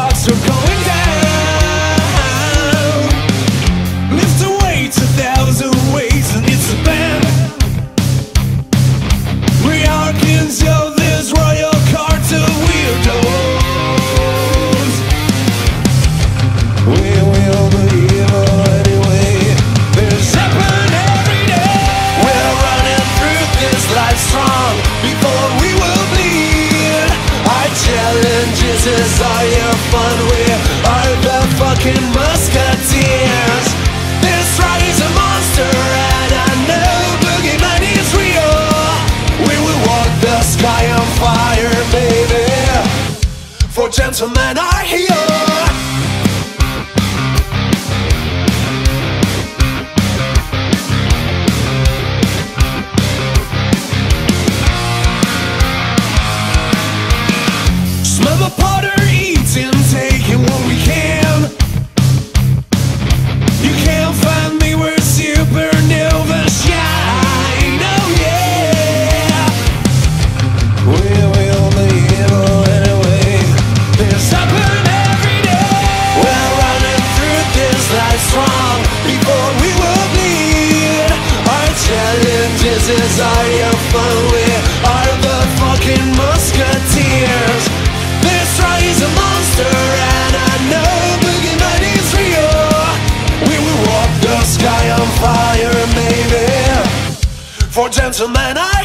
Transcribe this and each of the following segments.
your are going is all your fun. We are the fucking musketeers. This ride is a monster, and I know Boogeyman is real. We will walk the sky on fire, baby. For gentlemen are here. This every day. We're running through this life strong before we will bleed. Our challenges is. We are the fucking musketeers. This a monster, and I know is real. We will walk the sky on fire, maybe. For gentlemen are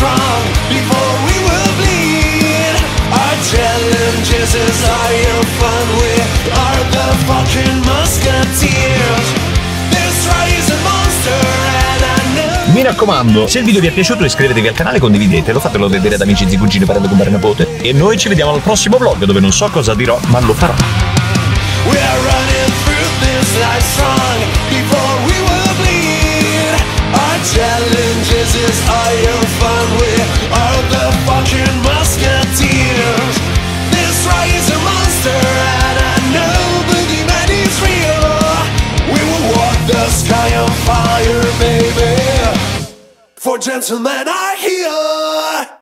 strong before we will bleed. Our challenges is our your fun. We are the fucking musketeers. This ride is a monster, and I know. Mi raccomando, se il video vi è piaciuto iscrivetevi al canale, condividetelo, fatelo vedere ad amici, zii, cugini, parenti, compare, nipote. E noi ci vediamo al prossimo vlog dove non so cosa dirò, ma lo farò. We are running through this life strong before we will bleed. Our challenges is all your fun. The sky on fire, baby. For gentlemen are here.